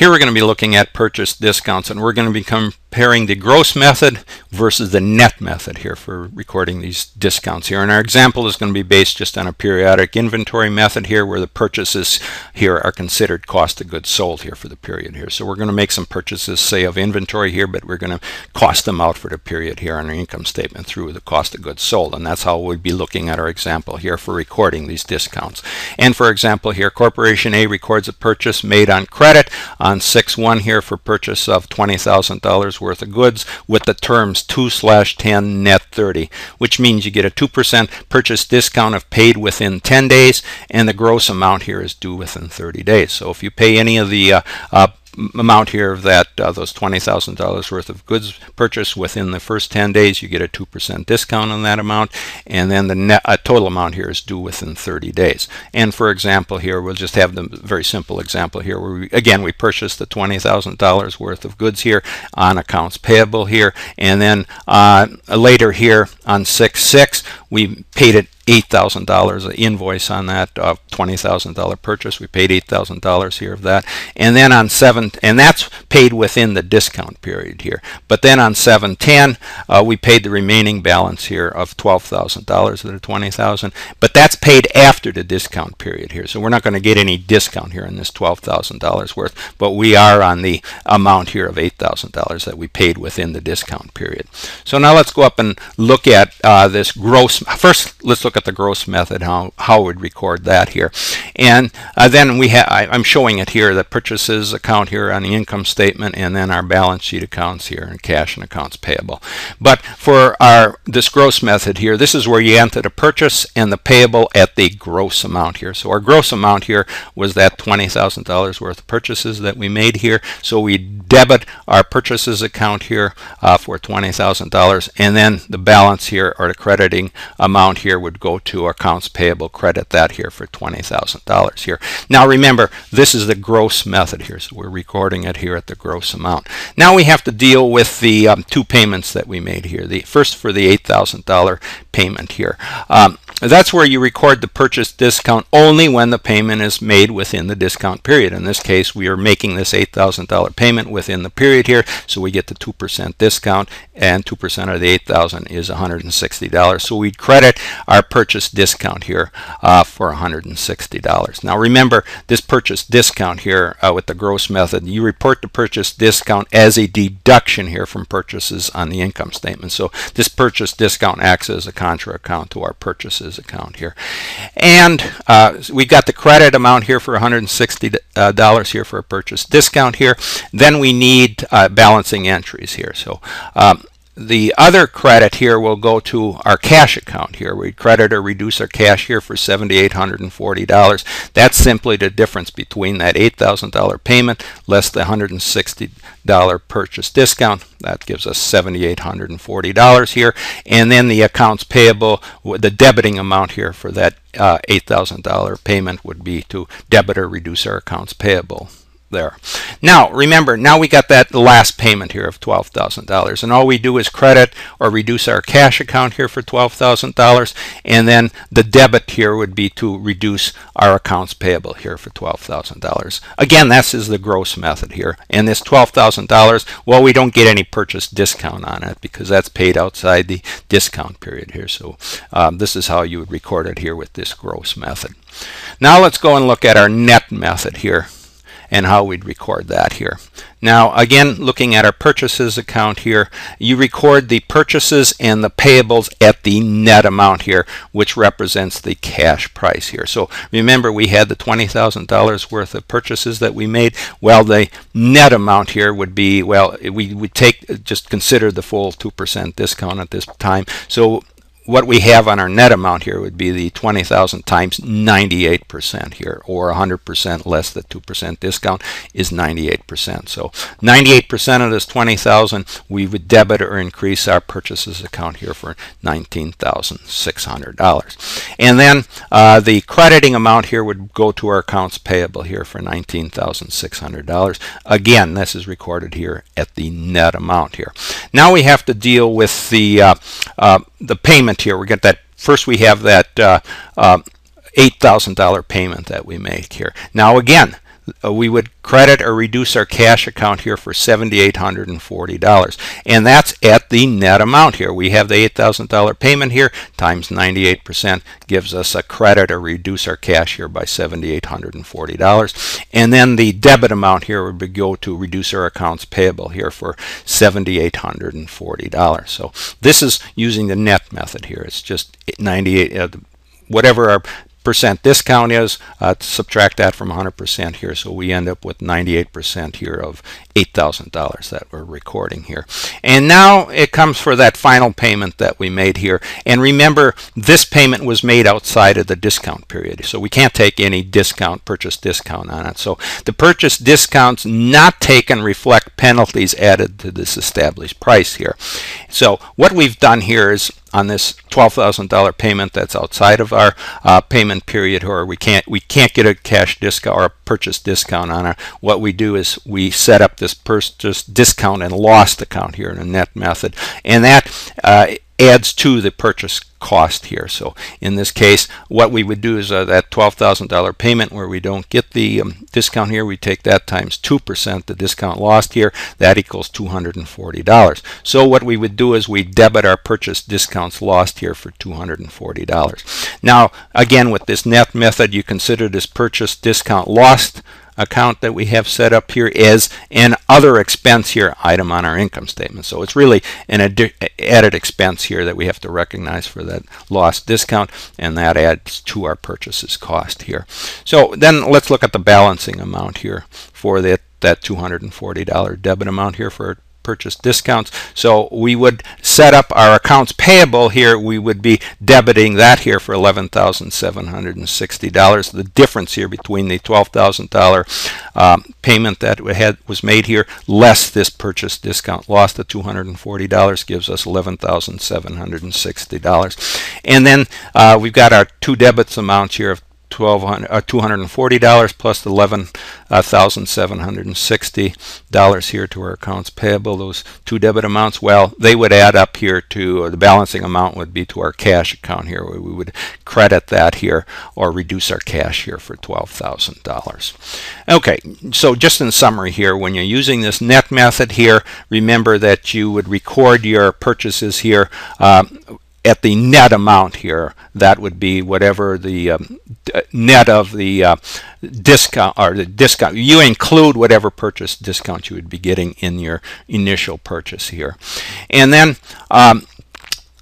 Here we're going to be looking at purchase discounts and we're going to be comparing the gross method versus the net method here for recording these discounts here. And our example is going to be based just on a periodic inventory method here where the purchases here are considered cost of goods sold here for the period here. So we're going to make some purchases say of inventory here but we're going to cost them out for the period here on our income statement through the cost of goods sold and that's how we'll be looking at our example here for recording these discounts. And for example here Corporation A records a purchase made on credit on 6-1 here for purchase of $20,000 worth of goods with the terms 2 slash 10 net 30, which means you get a 2% purchase discount if paid within 10 days and the gross amount here is due within 30 days. So if you pay any of the uh, uh, amount here of that uh, those $20,000 worth of goods purchased within the first 10 days you get a 2% discount on that amount. And then the net uh, total amount here is due within 30 days. And for example here we'll just have the very simple example here where we, again we purchased the $20,000 worth of goods here on accounts payable here. And then uh, later here on 6-6 we paid it $8,000 invoice on that uh, $20,000 purchase. We paid $8,000 here of that. And then on 7, and that's paid within the discount period here. But then on 710, uh, we paid the remaining balance here of $12,000 of the 20000 But that's paid after the discount period here. So we're not going to get any discount here in this $12,000 worth. But we are on the amount here of $8,000 that we paid within the discount period. So now let's go up and look at uh, this gross. First, let's look at at the gross method, how, how we'd record that here. And uh, then we have, I'm showing it here, the purchases account here on the income statement, and then our balance sheet accounts here, and cash and accounts payable. But for our this gross method here, this is where you enter the purchase and the payable at the gross amount here. So our gross amount here was that $20,000 worth of purchases that we made here. So we debit our purchases account here uh, for $20,000, and then the balance here, or the crediting amount here, would go to accounts payable credit that here for $20,000 here. Now remember, this is the gross method here, so we're recording it here at the gross amount. Now we have to deal with the um, two payments that we made here. The First for the $8,000 payment here. Um, that's where you record the purchase discount only when the payment is made within the discount period. In this case, we are making this $8,000 payment within the period here, so we get the 2% discount, and 2% of the 8,000 dollars is $160. So we credit our purchase discount here uh, for $160. Now remember, this purchase discount here uh, with the gross method, you report the purchase discount as a deduction here from purchases on the income statement. So this purchase discount acts as a contra account to our purchases account here. And uh, we got the credit amount here for $160 uh, here for a purchase discount here. Then we need uh, balancing entries here. So um, the other credit here will go to our cash account here. We credit or reduce our cash here for $7,840. That's simply the difference between that $8,000 payment less the $160 purchase discount. That gives us $7,840 here. And then the accounts payable, the debiting amount here for that uh, $8,000 payment would be to debit or reduce our accounts payable there. Now, remember, now we got that last payment here of $12,000. And all we do is credit or reduce our cash account here for $12,000. And then the debit here would be to reduce our accounts payable here for $12,000. Again, this is the gross method here. And this $12,000, well, we don't get any purchase discount on it because that's paid outside the discount period here. So um, this is how you would record it here with this gross method. Now let's go and look at our net method here and how we'd record that here. Now again looking at our purchases account here you record the purchases and the payables at the net amount here which represents the cash price here. So remember we had the $20,000 worth of purchases that we made. Well the net amount here would be well we would take just consider the full 2% discount at this time. So what we have on our net amount here would be the 20,000 times 98% here, or 100% less the 2% discount is 98%. So 98% of this 20,000, we would debit or increase our purchases account here for $19,600. And then uh, the crediting amount here would go to our accounts payable here for $19,600. Again, this is recorded here at the net amount here. Now we have to deal with the uh, uh, the payment here. We get that first. We have that uh, uh, eight thousand dollar payment that we make here. Now again, uh, we would credit or reduce our cash account here for $7,840. And that's at the net amount here. We have the $8,000 payment here times 98% gives us a credit or reduce our cash here by $7,840. And then the debit amount here would go to reduce our accounts payable here for $7,840. So this is using the net method here. It's just 98, uh, whatever our percent discount is, uh, subtract that from 100% here, so we end up with 98% here of $8,000 that we're recording here. And now it comes for that final payment that we made here. And remember, this payment was made outside of the discount period, so we can't take any discount, purchase discount on it. So the purchase discounts not taken reflect penalties added to this established price here. So what we've done here is on this $12,000 payment that's outside of our uh, payment period or we can't we can't get a cash discount or a purchase discount on it. What we do is we set up this purchase discount and lost account here in a net method. And that uh, adds to the purchase cost here. So in this case, what we would do is uh, that $12,000 payment where we don't get the um, discount here, we take that times 2%, the discount lost here, that equals $240. So what we would do is we debit our purchase discounts lost here for $240. Now, again, with this net method, you consider this purchase discount lost account that we have set up here is an other expense here item on our income statement. So it's really an added expense here that we have to recognize for that lost discount and that adds to our purchases cost here. So then let's look at the balancing amount here for that that $240 debit amount here for purchase discounts. So we would set up our accounts payable here. We would be debiting that here for $11,760. The difference here between the $12,000 um, payment that we had was made here less this purchase discount lost the $240 gives us $11,760. And then uh, we've got our two debits amounts here of $1,200, $240 uh, plus $11,760 uh, here to our accounts payable. Those two debit amounts, well, they would add up here to uh, the balancing amount would be to our cash account here. We would credit that here or reduce our cash here for $12,000. Okay, so just in summary here, when you're using this net method here, remember that you would record your purchases here uh, at the net amount here, that would be whatever the um, net of the uh, discount or the discount. You include whatever purchase discount you would be getting in your initial purchase here. And then um,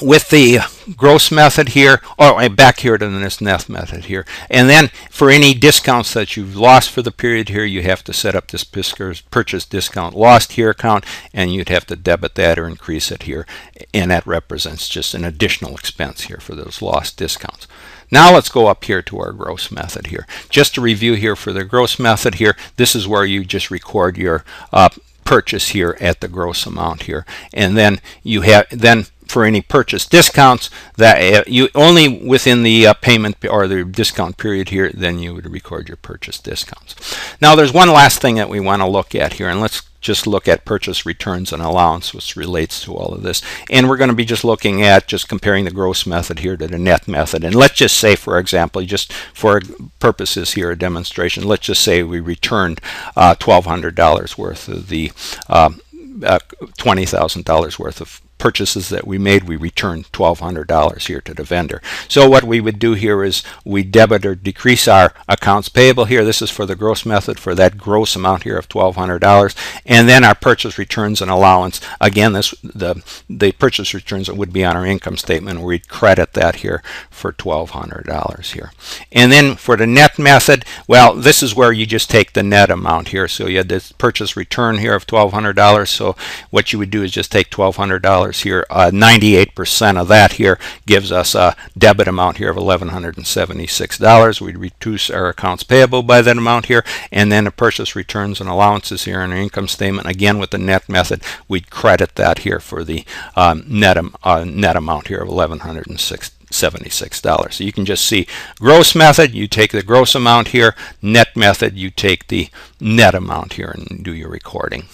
with the gross method here, or back here to this net method here. And then for any discounts that you've lost for the period here, you have to set up this purchase discount lost here account, and you'd have to debit that or increase it here. And that represents just an additional expense here for those lost discounts. Now let's go up here to our gross method here. Just to review here for the gross method here, this is where you just record your uh, purchase here at the gross amount here. And then you have then for any purchase discounts that uh, you only within the uh, payment or the discount period here then you would record your purchase discounts. Now there's one last thing that we want to look at here and let's just look at purchase returns and allowance which relates to all of this. And we're going to be just looking at just comparing the gross method here to the net method. And let's just say for example just for purposes here a demonstration let's just say we returned uh, $1200 worth of the uh, uh, $20,000 worth of purchases that we made, we return $1,200 here to the vendor. So what we would do here is we debit or decrease our accounts payable here. This is for the gross method for that gross amount here of $1,200. And then our purchase returns and allowance. Again, this the, the purchase returns would be on our income statement. We'd credit that here for $1,200 here. And then for the net method, well, this is where you just take the net amount here. So you had this purchase return here of $1,200. So what you would do is just take $1,200 here. 98% uh, of that here gives us a debit amount here of $1,176. We reduce our accounts payable by that amount here, and then the purchase returns and allowances here in our income statement. Again, with the net method, we'd credit that here for the um, net, uh, net amount here of $1,176. $76. So you can just see gross method, you take the gross amount here, net method, you take the net amount here and do your recording.